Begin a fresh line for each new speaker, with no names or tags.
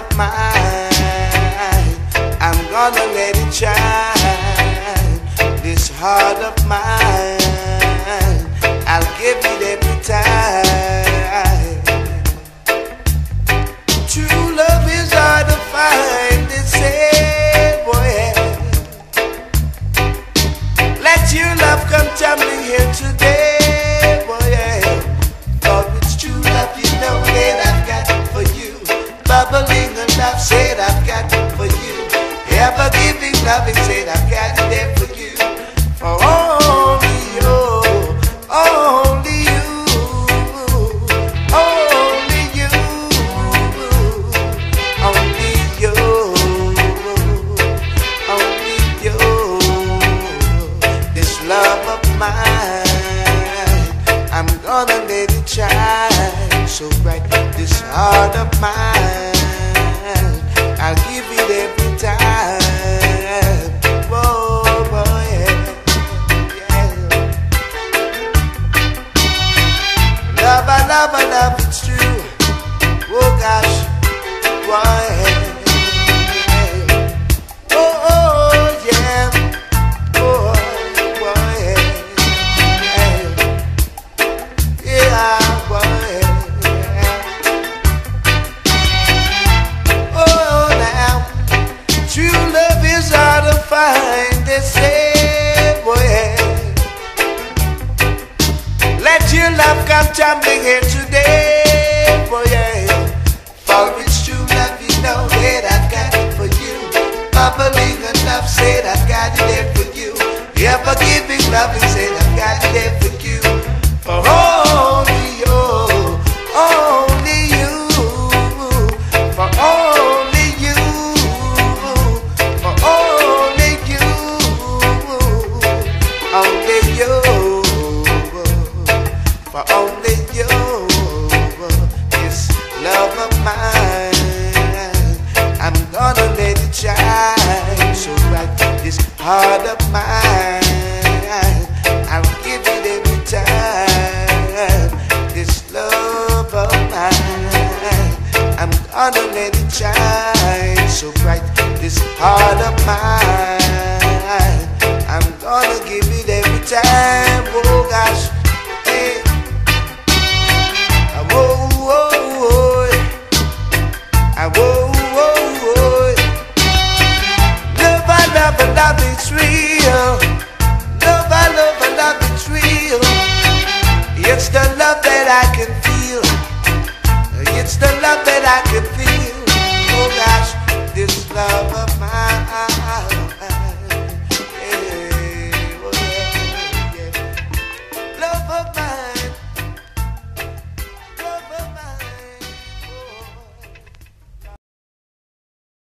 of my this heart of mine. I'll give it every time. Whoa, boy, yeah, yeah. Love, I love, I love, it's true. Oh gosh, why? I'm standing here today for you. For it's true love, you know that I've got it for you. Bubbling enough said I've got it there for you. Yeah, forgiving love said I've got it there for you. Oh. heart of mine. I'll give it every time. This love of mine, I'm gonna let it shine so bright. This heart of mine. It's the love that I can feel. Oh gosh, this love